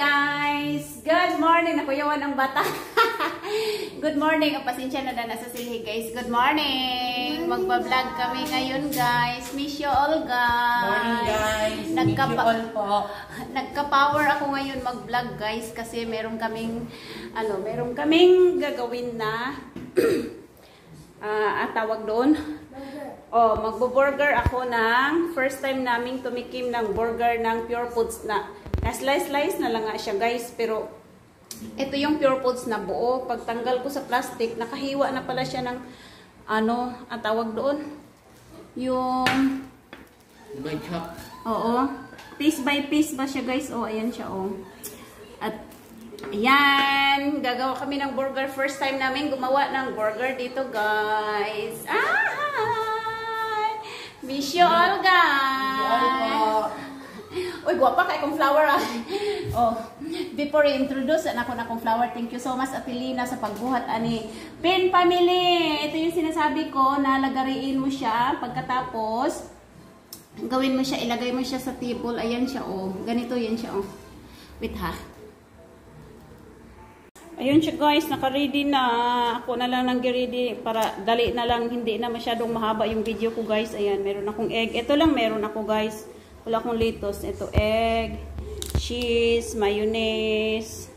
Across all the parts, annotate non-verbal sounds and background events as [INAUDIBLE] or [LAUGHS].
guys! Good morning! Nakuyawan ang bata. [LAUGHS] Good morning! Ang pasensya na na nasa silhi guys. Good morning! Magpa-vlog kami ngayon guys. Miss you all guys. Morning guys. Nagkapa- Meet you all po. [LAUGHS] Nagka-power ako ngayon mag-vlog guys kasi meron kaming ano, meron kaming gagawin na [CLEARS THROAT] ah ang tawag doon. Oh, magbo-burger ako ng first time naming tumikim ng burger ng Pure Foods na na-slice-slice na lang nga siya guys pero ito yung Pure Foods na buo. Pagtanggal ko sa plastic, nakahiwa na pala siya ng ano, ang tawag doon. Yung Diba chop? Oo. Piece by piece ba siya guys? Oh, ayan siya oh. At ayan, gagawa kami ng burger. First time namin gumawa ng burger dito guys. Ah! Wish you all guys. Uy, guwapa kay kong flower ah. oh, before i-introduce anak ko na kong flower, thank you so much Atilina sa pagbuhat ani. Pin family, ito yung sinasabi ko na lagariin mo siya pagkatapos gawin mo siya, ilagay mo siya sa table. Ayan siya, oh. Ganito yan siya, oh. Wait, ha. Ayun siya, guys. Naka-ready na. Ako na lang nang ready para dali na lang. Hindi na masyadong mahaba yung video ko, guys. Ayan, meron akong egg. Ito lang meron ako, guys. Wala akong lettuce. Ito, egg, cheese, mayonnaise,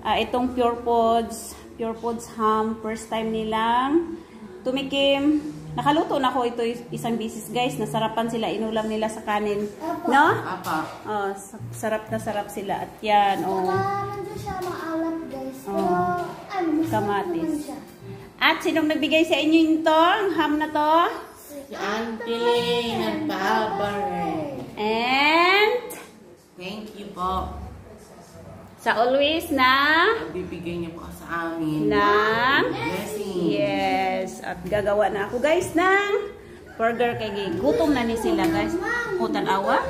ah, itong Pure Pods, Pure Pods ham. First time nilang tumikim. Nakaluto na ako ito isang bisis guys. Nasarapan sila. Inulam nila sa kanin. No? Apa. Oh, sa- sarap na sarap sila. At yan, oh. Saka nandun siya maalat guys. Pero Oo. ano, masarap Kamatis. naman siya. At sinong nagbigay sa inyo ito? Ang ham na to? Si Auntie Lynn at Barbara. And Thank you po. sa always na Bibigay niyo po sa amin. ng Blessing. Yes. At gagawa na ako guys ng burger kay Gay. Gutom na ni sila guys. Hutan awa.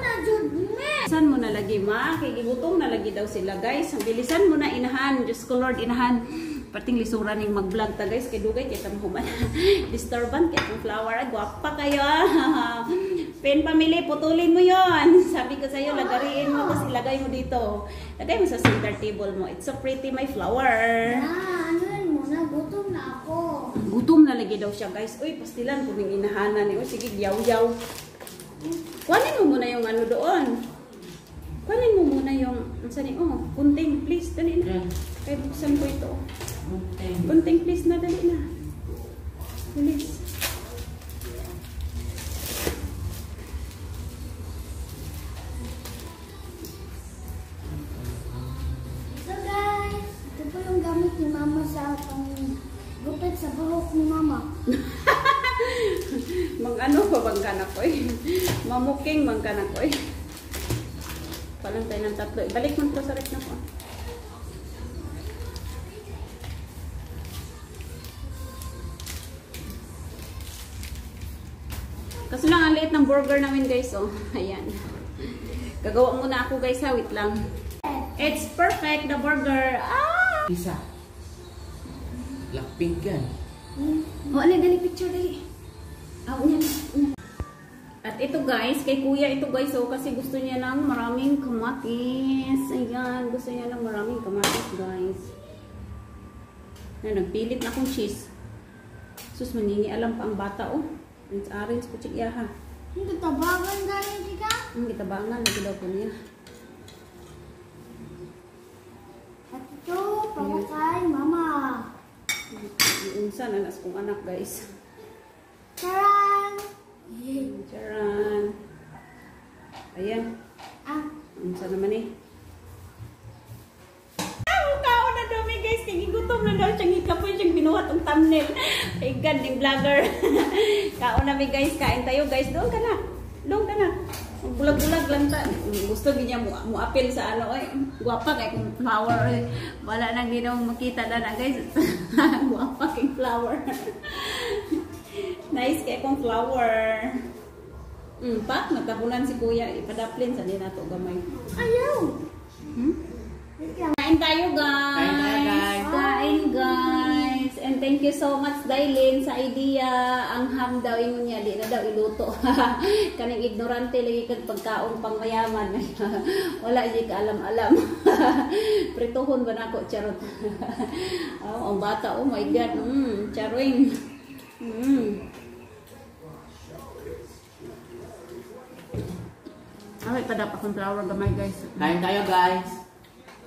Bilisan mo na lagi ma, kay gigutom na lagi daw sila guys. Ang bilisan mo na inahan, Diyos ko Lord, inahan. Parting lisuran ng mag-vlog ta guys, kay dugay kay tamhuman. [LAUGHS] Disturbant kay flower, ay gwapa kayo. [LAUGHS] Pen family, putulin mo yon. [LAUGHS] Sabi ko sa iyo, lagariin mo kasi lagay mo dito. Lagay mo sa center table mo. It's so pretty my flower. Ah, ano yun muna, gutom na ako. Gutom na lagi daw siya guys. Uy, pastilan ko inahanan ni. Uy, sige, yaw-yaw. Kuhanin mo muna yung ano doon. Kuhanin mo muna yung, saan oh, kunting please, dali na. Kaya buksan ko ito. Kunting please na, dali na. Bilis. Gamit ni mama sa pang gupit sa buhok ni mama. [LAUGHS] Mag ano pa bang kanak ko eh. Mamuking bang kanak ko eh. Palang tayo ng tatlo. Ibalik mo sa rek na ko. Kasi lang ang liit ng burger namin guys oh. [LAUGHS] Ayan. Gagawa muna ako guys ha. Wait lang. It's perfect the burger. Ah! Isa. Blackpink yan. Oh, ali, dali picture dali. Ah, yan. At ito guys, kay kuya ito guys, oh, kasi gusto niya ng maraming kamatis. Ayan, gusto niya ng maraming kamatis guys. Na, nagpilit na akong cheese. Sus, manini alam pa ang bata oh. Orange orange po siya ha. Hindi tabagan galing ka. Ang gitabangan, lagi daw po niya. At ito, para kay mama. Yung unsa na nas kong anak guys. Tarang! Charan. Ayan. Ah, Unsa naman eh. Guys. Kaya gutom na daw siyang ikapoy siyang binuhat ang thumbnail. Ay God, vlogger. [LAUGHS] kaon na mi guys. Kain tayo guys. Doon ka na. Doon ka na. Bulag-bulag lang ta. Gusto niya mo, mo appeal sa ano. Ay, guwapa kay kung flower. Ay, wala nang ginaw makita na na guys. [LAUGHS] guwapa kay flower. [LAUGHS] nice kay kung flower. Mm, pak, nagkahunan si kuya. Ipadaplin sa din nato gamay. ayaw! Hmm? Kain tayo, guys. Thank you so much Dailin sa idea. Ang ham daw ingon niya, di na daw iluto. [LAUGHS] Kaning ignorante lagi kag pagkaon pang mayaman. [LAUGHS] Wala di ka alam-alam. [LAUGHS] Prituhon ba nako charot. oh, ang bata, oh my god. Mm, charing. Mm. Ay, padap akong flower gamay guys. Kain tayo guys.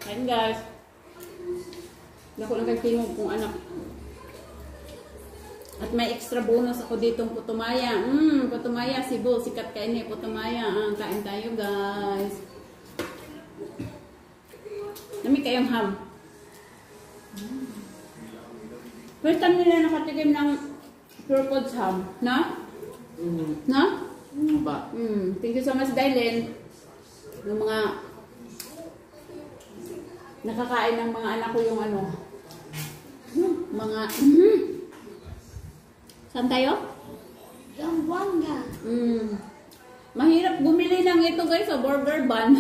Ayan guys. Dako lang kay tingog kung anak. At may extra bonus ako ditong putumaya. Mmm, putumaya, Cebu. Sikat kain ni putumaya. Ah, kain tayo guys. Nami kayong ham. First time nila nakatikim ng pure ham. Na? Mm. Na? Ano ba? Mm, thank you so much, Dylan. Yung mga nakakain ng mga anak ko yung ano, mga, mhm. Saan tayo? Zamboanga. Mm. Mahirap bumili ng ito guys sa burger bun.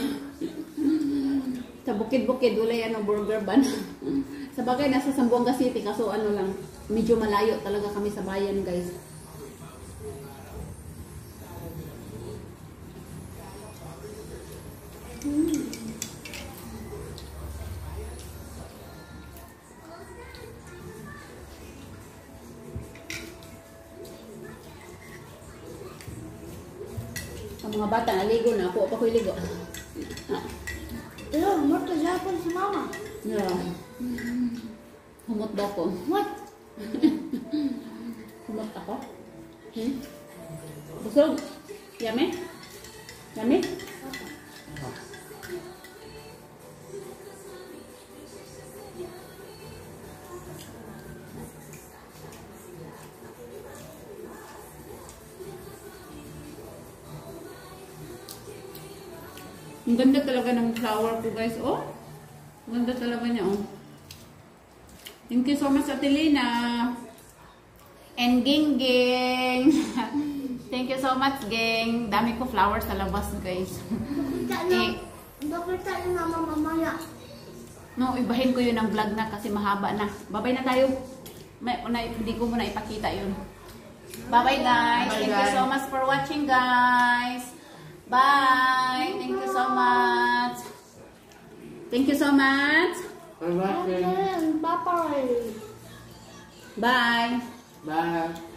[LAUGHS] sa bukid-bukid, wala yan ang burger bun. [LAUGHS] sa bagay, nasa Zamboanga City, kaso ano lang, medyo malayo talaga kami sa bayan guys. Mga bata naligo na, ako pa ko ligo. Pero, mo to Japon si mama. Yeah. Humot daw ko. What? [LAUGHS] Humot ako. Hmm? Busog. Yummy? Yummy? Ang ganda talaga ng flower ko guys. Oh, ang ganda talaga niya oh. Thank you so much Ate Lina. And Ging Ging. [LAUGHS] Thank you so much, Ging. Dami ko flowers sa labas, guys. Eh. Bakit tayo mama mamaya? No, ibahin ko yun ng vlog na kasi mahaba na. Babay na tayo. May, una, hindi ko muna ipakita yun. Bye-bye, guys. Bye, Thank you guys. so much for watching, guys. Bye. Thank you so much. Thank you so much. Bye-bye. Bye-bye. Bye. Bye.